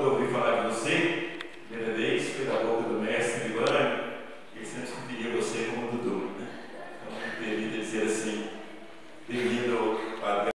dove vi ouvi